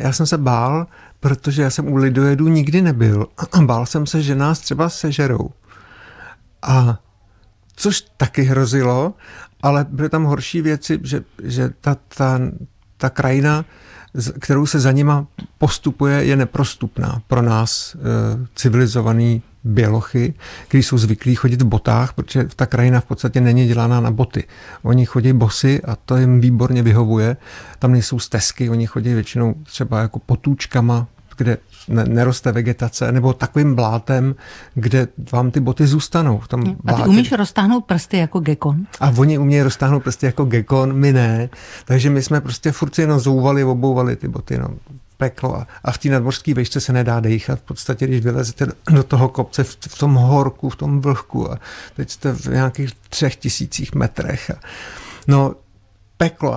Já jsem se bál, protože já jsem u lidojedů nikdy nebyl. A bál jsem se, že nás třeba sežerou. A což taky hrozilo, ale byly tam horší věci, že, že ta, ta, ta krajina, kterou se za nima postupuje, je neprostupná pro nás eh, civilizovaný bělochy, kteří jsou zvyklí chodit v botách, protože ta krajina v podstatě není dělaná na boty. Oni chodí bosy a to jim výborně vyhovuje. Tam nejsou stezky, oni chodí většinou třeba jako potůčkama, kde neroste vegetace, nebo takovým blátem, kde vám ty boty zůstanou. V tom a ty umíš roztáhnout prsty jako gekon? A oni umějí roztáhnout prsty jako gekon, my ne. Takže my jsme prostě furt jenom zouvali, obouvali ty boty. No peklo a, v té nadmořské vejšce se nedá dejchat. V podstatě, když vylezete do toho kopce v, v tom horku, v tom vlhku a teď jste v nějakých třech tisících metrech. A, no, peklo.